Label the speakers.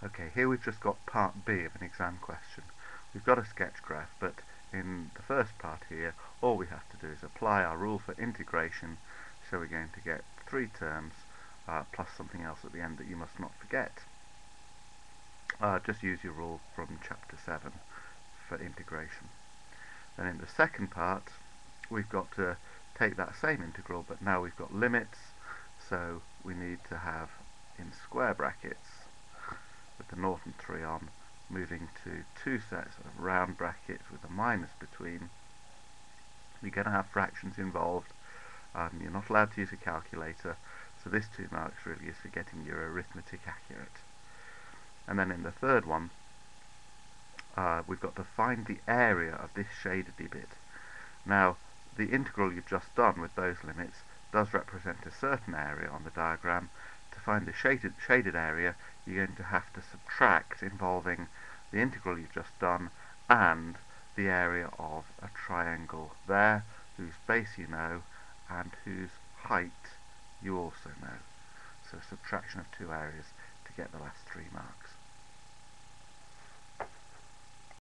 Speaker 1: Okay, here we've just got part B of an exam question. We've got a sketch graph, but in the first part here, all we have to do is apply our rule for integration, so we're going to get three terms, uh, plus something else at the end that you must not forget. Uh, just use your rule from chapter 7 for integration. Then in the second part, we've got to take that same integral, but now we've got limits, so we need to have in square brackets with the and 3 on, moving to two sets of round brackets with a minus between. You're going to have fractions involved. Um, you're not allowed to use a calculator, so this two marks really is for getting your arithmetic accurate. And then in the third one, uh, we've got to find the area of this shaded bit. Now, the integral you've just done with those limits does represent a certain area on the diagram, to find the shaded, shaded area, you're going to have to subtract involving the integral you've just done and the area of a triangle there, whose base you know, and whose height you also know. So subtraction of two areas to get the last three marks.